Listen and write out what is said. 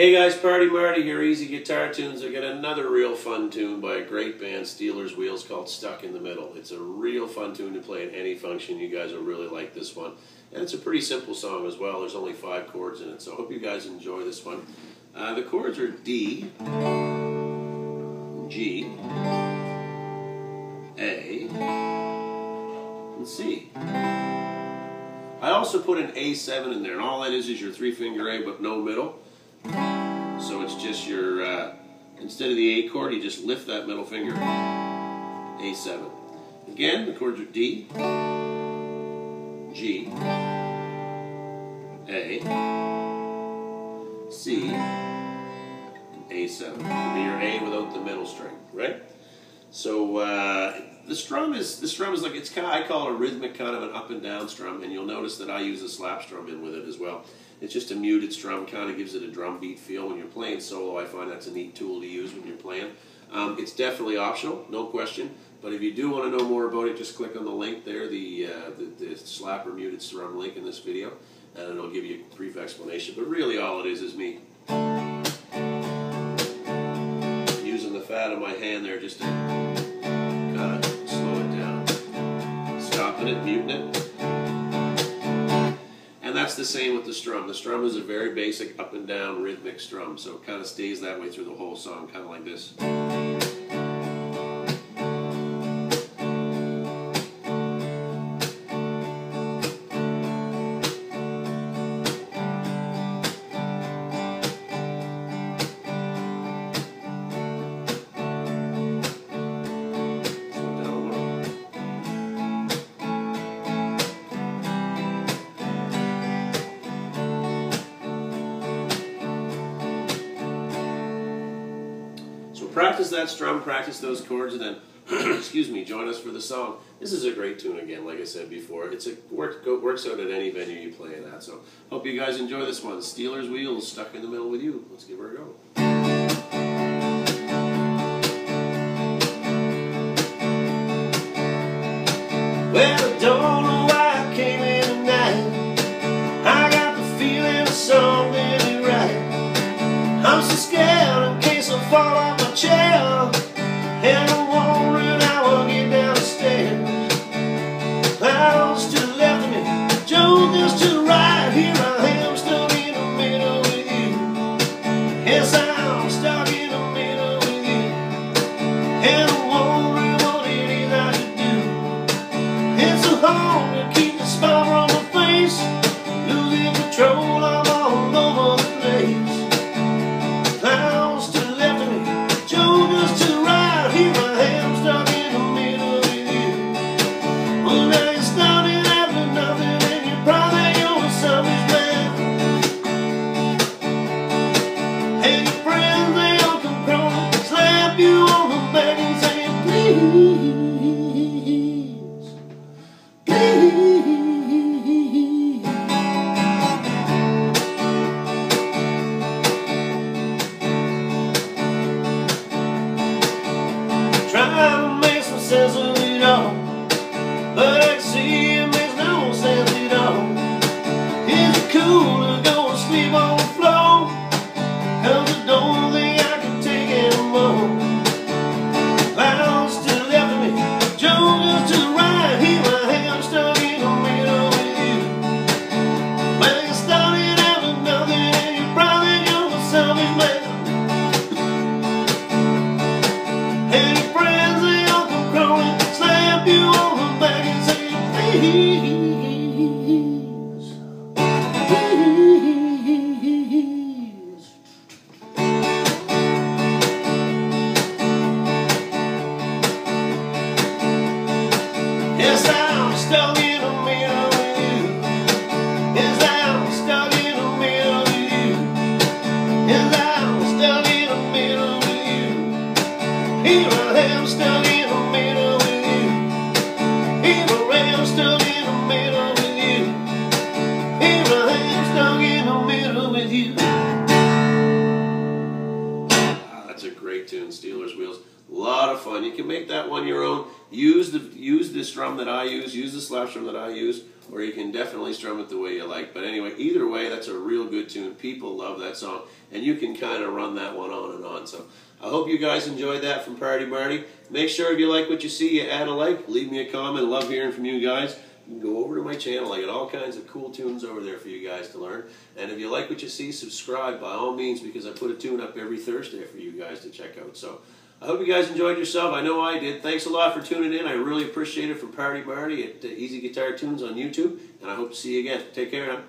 Hey guys, Party Marty here, Easy Guitar Tunes. I got another real fun tune by a great band, Stealers Wheels, called Stuck in the Middle. It's a real fun tune to play at any function. You guys will really like this one. And it's a pretty simple song as well. There's only five chords in it, so I hope you guys enjoy this one. Uh, the chords are D, G, A, and C. I also put an A7 in there, and all that is is your three finger A but no middle. Just your, uh, instead of the A chord, you just lift that middle finger. A7. Again, the chords are D, G, A, C, and A7. It'll be your A without the middle string, right? So uh, the strum is the strum is like it's kind of, I call it a rhythmic kind of an up and down strum, and you'll notice that I use a slap strum in with it as well. It's just a muted strum, kind of gives it a drum beat feel when you're playing solo. I find that's a neat tool to use when you're playing. Um, it's definitely optional, no question. But if you do want to know more about it, just click on the link there, the, uh, the, the slap muted strum link in this video, and it'll give you a brief explanation. But really, all it is is me using the fat of my hand there just to kind of slow it down, stopping it, muting it. That's the same with the strum. The strum is a very basic up and down rhythmic strum, so it kind of stays that way through the whole song, kind of like this. Practice that strum, practice those chords, and then, excuse me, join us for the song. This is a great tune again, like I said before. It's a work, go, works out at any venue you play it at. So hope you guys enjoy this one. Stealers Wheels stuck in the middle with you. Let's give her a go. Well, don't Yes, I'm to please. That's a great tune, Stealers Wheels. A lot of fun. You can make that one your own. Use the use the strum that I use. Use the slap strum that I use, or you can definitely strum it the way you like. But anyway, either way, that's a real good tune. People love that song, and you can kind of run that one on and on. So I hope you guys enjoyed that from Party Marty. Make sure if you like what you see, you add a like, leave me a comment. Love hearing from you guys. You can go over to my channel. I got all kinds of cool tunes over there for you guys to learn. And if you like what you see, subscribe by all means because I put a tune up every Thursday for you guys to check out. So I hope you guys enjoyed yourself. I know I did. Thanks a lot for tuning in. I really appreciate it from Party Marty at Easy Guitar Tunes on YouTube. And I hope to see you again. Take care now.